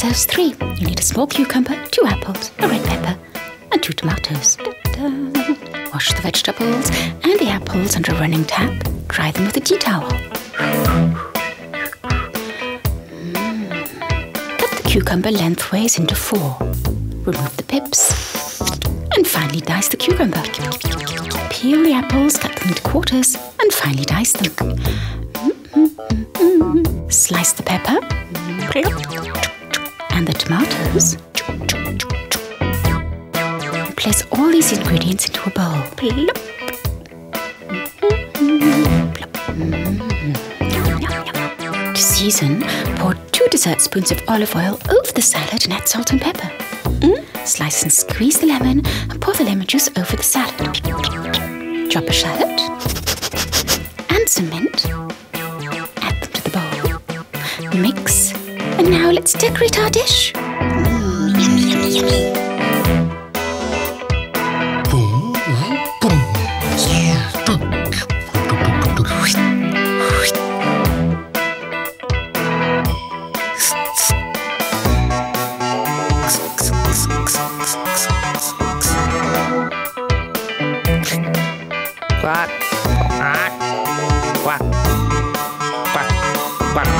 tomatoes, three. You need a small cucumber, two apples, a red pepper, and two tomatoes. Wash the vegetables and the apples under a running tap. Dry them with a tea towel. Mm. Cut the cucumber lengthways into four. Remove the pips. And finally dice the cucumber. Peel the apples, cut them into quarters, and finally dice them. Slice the pepper and the tomatoes. Place all these ingredients into a bowl. Plop. Mm. Yum. To season, pour two dessert spoons of olive oil over the salad and add salt and pepper. Mm. Slice and squeeze the lemon and pour the lemon juice over the salad. Chop a shallot and some mint. Add them to the bowl. Mix. Now let's decorate our dish. Quack, quack, quack, quack, quack,